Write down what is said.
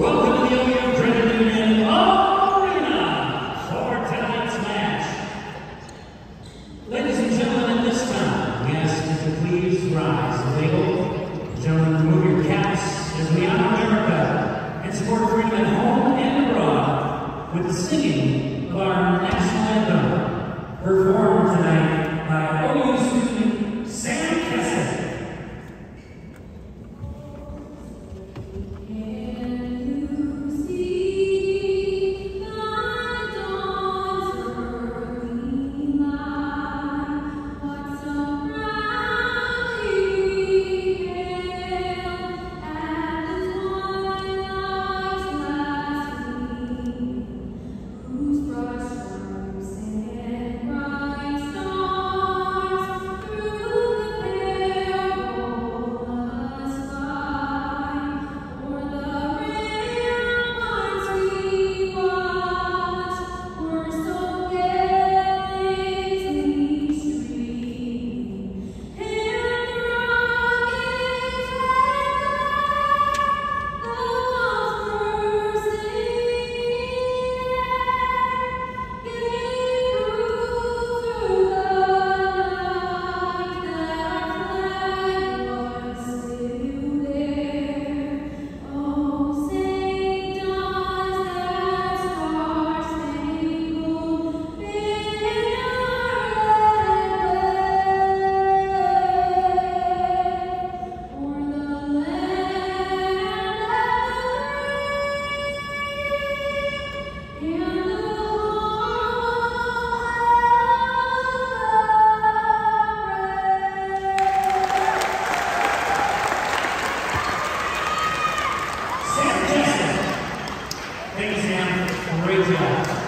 Welcome to the OEM Credit Union Arena for tonight's match. Ladies and gentlemen, this time, we ask you to please rise. Ladies, gentlemen, remove your caps as we honor America and support freedom at home and abroad with the singing of our national anthem, performed tonight Thank you.